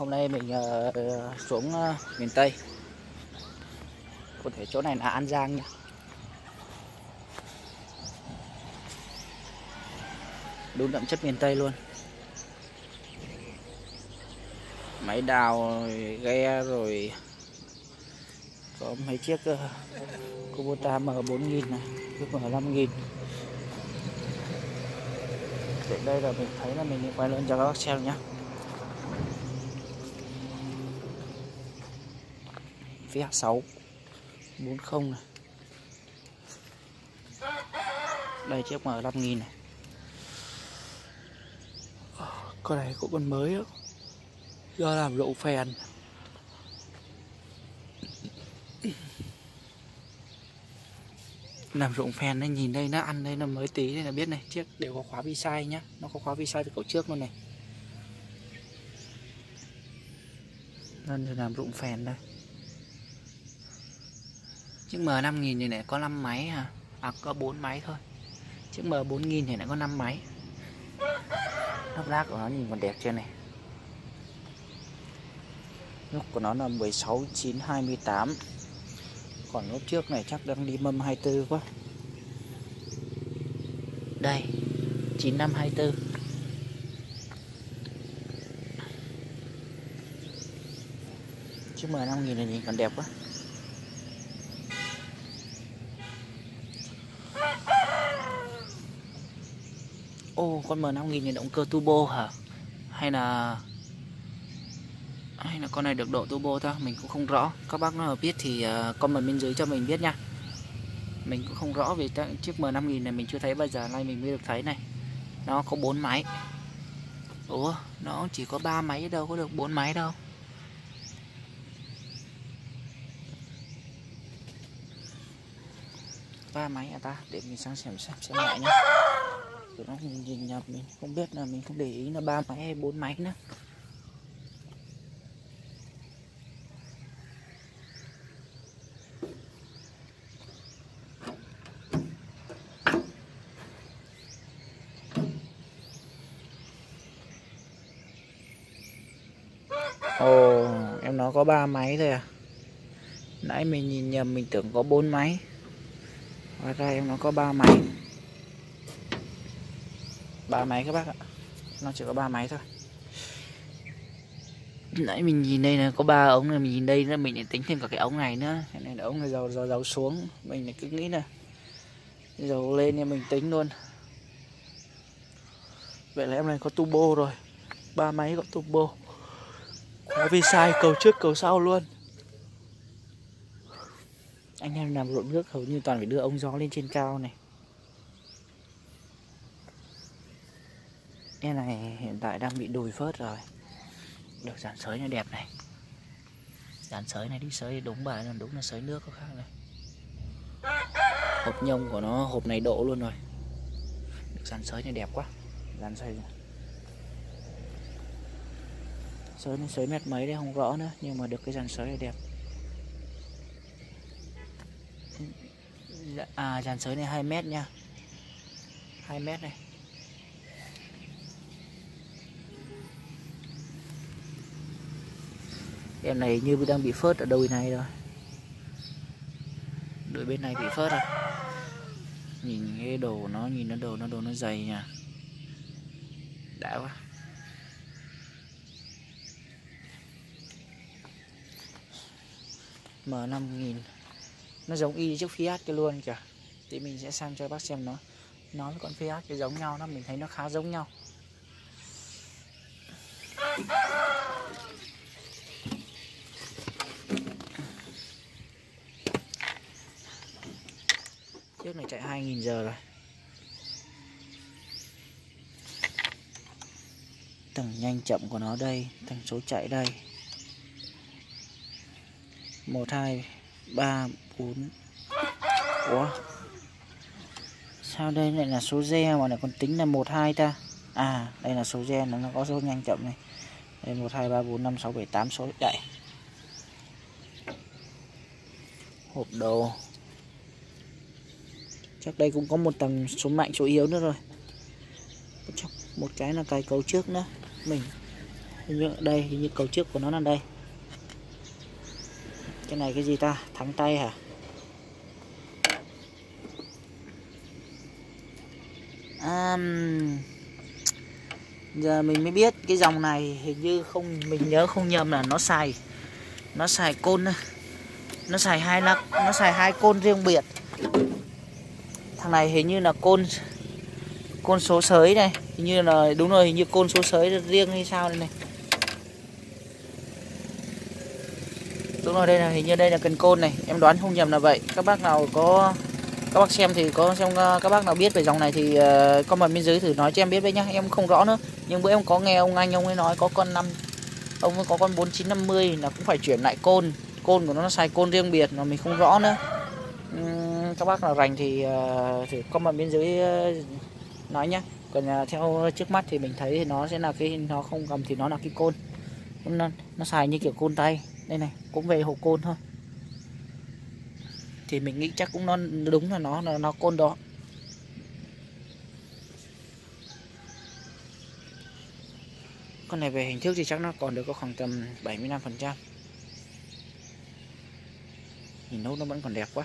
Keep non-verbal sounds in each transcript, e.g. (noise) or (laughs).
Hôm nay mình uh, xuống uh, miền Tây. Có thể chỗ này là An Giang nha Đúng đậm chất miền Tây luôn. Máy đào ghe rồi Có mấy chiếc uh, Kubota M4000 này Chiếc M5000 Đến đây là mình thấy là mình quay lên cho các bác xem nhé vé 6 40 này. Đây, chiếc M5000 này. Ờ, con này cũng còn mới đó Do làm rượu phèn. (coughs) Làm rụng phèn nên nhìn đây nó ăn đây nó mới tí đây là biết này, chiếc đều có khóa vi sai nhá. Nó có khóa vi sai từ cổ trước luôn này. Nên làm rụng phèn đây chiếc M 5000 này này có 5 máy hả à có 4 máy thôi. Chiếc M 4000 này lại có 5 máy. Lắp ráp của nó nhìn còn đẹp chưa này? Lúc của nó là 16 9 28 còn lúc trước này chắc đang đi mâm 24 quá. Đây 9524 chiếc M5000 này nhìn còn đẹp quá Ô, con M5000 này động cơ turbo hả? Hay là hay là con này được độ turbo ta? Mình cũng không rõ. Các bác nào biết thì ờ, comment bên dưới cho mình biết nha. Mình cũng không rõ vì chiếc M5000 này mình chưa thấy bao giờ. Nay mình mới được thấy này. Nó có bốn máy. Ủa, nó chỉ có 3 máy đâu, có được bốn máy đâu. Ba máy à ta? Để mình sang xem xem xem lại nhé của nó nhìn nhập mình không biết là mình không để ý là ba máy hay bốn máy nữa. Ồ, oh, em nó có 3 máy thôi à? Nãy mình nhìn nhầm mình tưởng có 4 máy. Hóa ra em nó có 3 máy ba máy các bác ạ. Nó chỉ có ba máy thôi. Nãy mình nhìn đây là có ba ống này Mình nhìn đây nữa mình lại tính thêm cả cái ống này nữa. Cái này là ống này dầu, dầu, dầu xuống. Mình lại cứ nghĩ là Dầu lên thì mình tính luôn. Vậy là em này có turbo rồi. Ba máy có turbo. Quá vi sai cầu trước cầu sau luôn. Anh em làm ruộng nước hầu như toàn phải đưa ống gió lên trên cao này. Cái này hiện tại đang bị đùi phớt rồi. Được, dàn sới này đẹp này. Dàn sới này đi, sới đúng bài là đúng là sới nước có khác này. Hộp nhông của nó, hộp này độ luôn rồi. Được, dàn sới này đẹp quá. Dàn sới này. Sới nó sới mét mấy đấy, không rõ nữa, nhưng mà được cái dàn sới này đẹp. Dạ, à dàn sới này 2 mét nha. 2 mét này. Em này như đang bị phớt ở đôi này rồi. Đôi bên này bị phớt rồi nhìn cái đồ nó, nhìn nó đồ nó đồ nó dày nha đã quá. M5000 nó giống y chiếc Fiat cái luôn kìa. Thì mình sẽ sang cho bác xem nó. Nó với con Fiat cái giống nhau nó mình thấy nó khá giống nhau. Chiếc này chạy 2.000 giờ rồi. Tầng nhanh chậm của nó đây, tầng số chạy đây. 1 2 3 4 Ủa? Sao đây lại là số gen mà lại còn tính là 1 2 ta? À đây là số gen nó có số nhanh chậm này. Đây 1 2 3 4 5 6 7 8 số chạy Hộp đồ. Chắc đây cũng có một tầng số mạnh số yếu nữa rồi. Một cái là cái cầu trước nữa. Mình hình như đây hình như cầu trước của nó là đây. Cái này cái gì ta? Thắng tay hả? À, giờ mình mới biết cái dòng này hình như không mình nhớ không nhầm là nó xài nó xài côn nó xài hai lắc nó xài hai côn riêng biệt thằng này hình như là côn côn số sới này. Hình như là đúng rồi hình như côn số sới riêng hay sao đây này. Đúng rồi đây là hình như đây là cần côn này. Em đoán không nhầm là vậy. Các bác nào có các bác xem thì có xem ờ, các bác nào biết về dòng này thì uh, comment bên dưới thử nói cho em biết với nhá. Em không rõ nữa. Nhưng bữa em có nghe ông anh ông ấy nói có con năm ông ấy có con 4950 là cũng phải chuyển lại côn. Côn của nó, nó xài côn riêng biệt mà mình không rõ nữa. Uhm, các bác nào rành thì ờ, thử comment bên dưới ờ, nói nhá. Còn ờ, theo trước mắt thì mình thấy thì nó sẽ là cái nó không cầm thì nó là cái côn. Nó, nó xài như kiểu côn tay. Đây này cũng về hộp côn thôi. Thì mình nghĩ chắc cũng nó đúng là nó là nó côn đó. Con này về hình thức thì chắc nó còn được có khoảng tầm 75 phần trăm. Nhìn nốt nó vẫn còn đẹp quá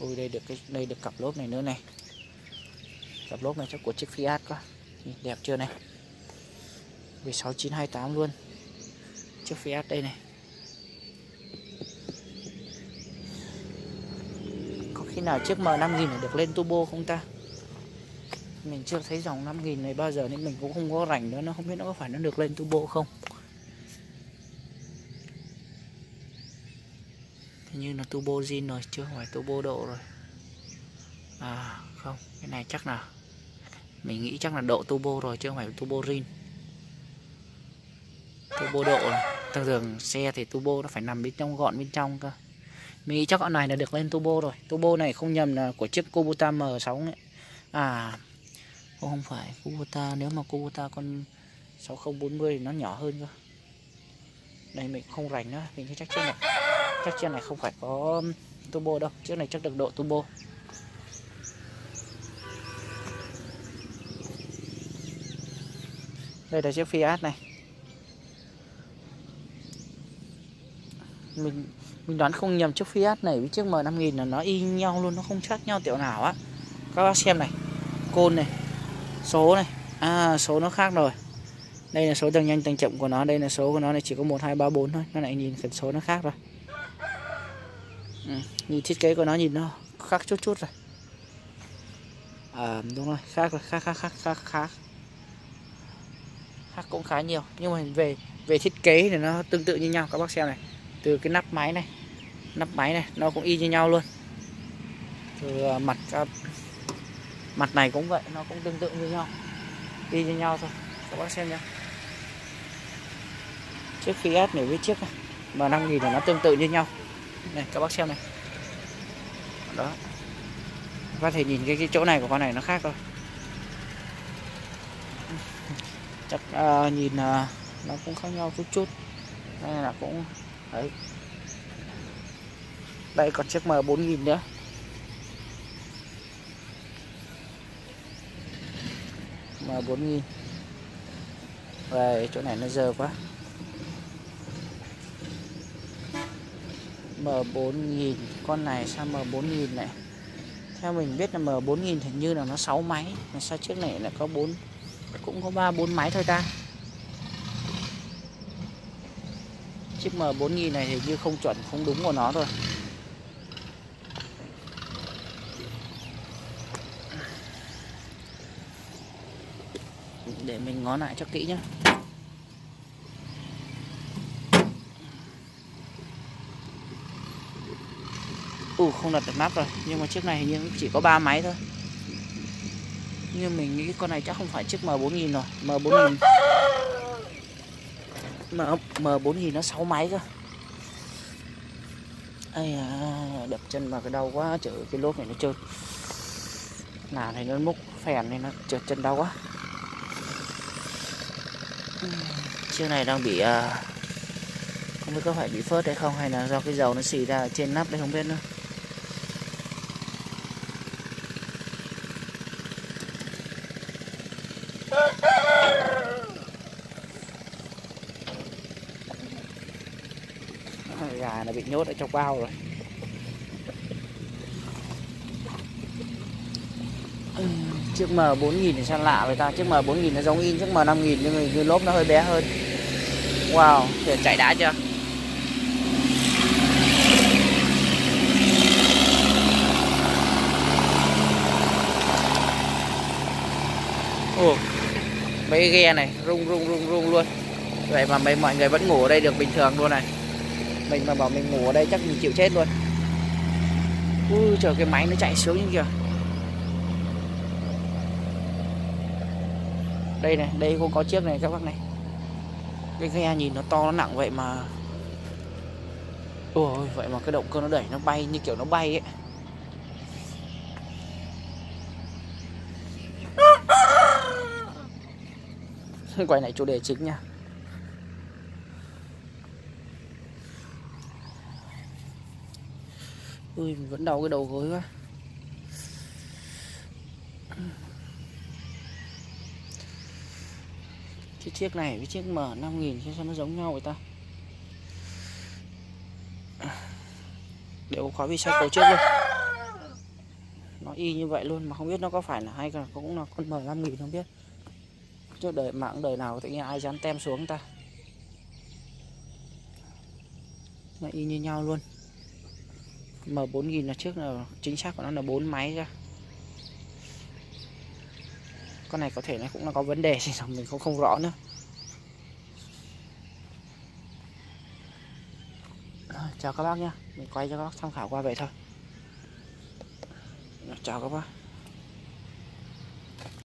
ui, đây được cái đây được cặp lốp này nữa này. Cặp lốp này chắc của chiếc Fiat quá. Đẹp chưa này? 16928 luôn. Chiếc Fiat đây này. Có khi nào chiếc M5000 được lên turbo không ta? Mình chưa thấy dòng 5000 này bao giờ nên mình cũng không có rảnh nữa, nó không biết nó có phải nó được lên turbo không. Như là turbo zin rồi, chưa phải turbo độ rồi. À không, cái này chắc là, mình nghĩ chắc là độ turbo rồi, chứ không phải turbo zin. Turbo độ thường thường xe thì turbo nó phải nằm bên trong, gọn bên trong cơ. Mình nghĩ chắc con này là được lên turbo rồi. Turbo này không nhầm là của chiếc Kubota M6 ấy. à không phải, Kubota, nếu mà Kubota con 6040 thì nó nhỏ hơn cơ. Đây mình không rành nữa, mình chắc chắn là chắc chiếc này không phải có um, turbo đâu. Chiếc này chắc được độ turbo. Đây là chiếc Fiat này. Mình mình đoán không nhầm chiếc Fiat này với chiếc M5000 là nó y nhau luôn, nó không khác nhau tiểu nào á. Các bác xem này, côn này, số này. À số nó khác rồi. Đây là số tăng nhanh tăng chậm của nó, đây là số của nó này chỉ có một, hai, ba, bốn thôi. Nó lại nhìn phần số nó khác rồi ừ, nhìn thiết kế của nó nhìn nó khác chút chút rồi. À, đúng rồi khác rồi khác khác khác khác khác. Khác cũng khá nhiều nhưng mà về về thiết kế thì nó tương tự như nhau các bác xem này. Từ cái nắp máy này nắp máy này nó cũng y như nhau luôn. Từ à, mặt à, mặt này cũng vậy nó cũng tương tự như nhau. Y như nhau thôi các bác xem nhé chiếc Fiat này với chiếc này mà 5 nghìn là nó tương tự như nhau này các bác xem này. Đó. Có thể nhìn cái, cái chỗ này của con này nó khác thôi. (laughs) Chắc uh, nhìn uh, nó cũng khác nhau chút chút. Đây là cũng đấy. Đây còn chiếc M4000 nữa. M4000 Về chỗ này nó dơ quá. M4000 Con này sao M4000 này Theo mình biết là M4000 hình như là nó 6 máy, mà Sao chiếc này lại có 4 Cũng có 3 4 máy thôi ta? Chiếc M4000 này hình như không chuẩn, Không đúng của nó rồi để mình ngó lại cho kỹ nhé Ồ không đặt được nắp rồi. Nhưng mà chiếc này hình như chỉ có 3 máy thôi. Nhưng mình nghĩ con này chắc không phải chiếc M4000 rồi. M4000 M, M4000 nó 6 máy cơ. Ây à, đập chân vào cái đau quá Chở cái lốp này nó trơn. Nào này nó múc phèn này nó trượt chân đau quá. Chiếc này đang bị uh, không biết có phải bị phớt hay không hay là do cái dầu nó xì ra trên nắp đây không biết nữa. (laughs) Gà là bị nhốt ở trong bao rồi. Chiếc M4000 thì sao lạ vậy ta? Chiếc M4000 nó giống in chiếc M5000 nhưng mà lốp nó hơi bé hơn. Wow thì chạy đá chưa? Ồ, mấy ghe này rung rung rung rung luôn. Vậy mà mấy mọi người vẫn ngủ ở đây được bình thường luôn này mình mà bảo mình ngủ ở đây chắc mình chịu chết luôn. Ui, trời, cái máy nó chạy sướng như kìa. Đây này, đây cũng có chiếc này các bác này. Cái ghe nhìn nó to, nó nặng vậy mà. Ôi, vậy mà cái động cơ nó đẩy nó bay như kiểu nó bay ấy. (laughs) Quay lại chủ đề chính nha. Ui, mình vẫn đau cái đầu gối quá. Cái chiếc này với chiếc M 5000 sao nó giống nhau vậy ta? Đều khóa vi sao cầu trước luôn. Nó y như vậy luôn mà không biết nó có phải là hay là cũng là con M 5000 không biết. Chứ đời mạng đời nào tự nhiên ai dán tem xuống ta? Nó y như nhau luôn. M4000 là trước là chính xác của nó là bốn máy ra. Con này có thể nó cũng là có vấn đề (laughs) gì mình không không rõ nữa. Chào các bác nhé mình quay cho các bác tham khảo qua vậy thôi. Chào các bác.